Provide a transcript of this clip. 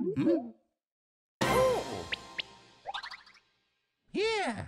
Hmm? Oh! Yeah!